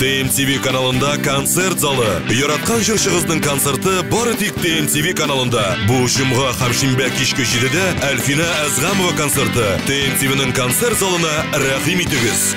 тмтв каналында концерт залы. Яраткан жыршы қыздың концерті бары тек тмтв каналында. Бұл жұмға хамшинбе кешкі жетіде әлфина әзғамова концерті. Тмтв нің концерт залына рахим етігіз.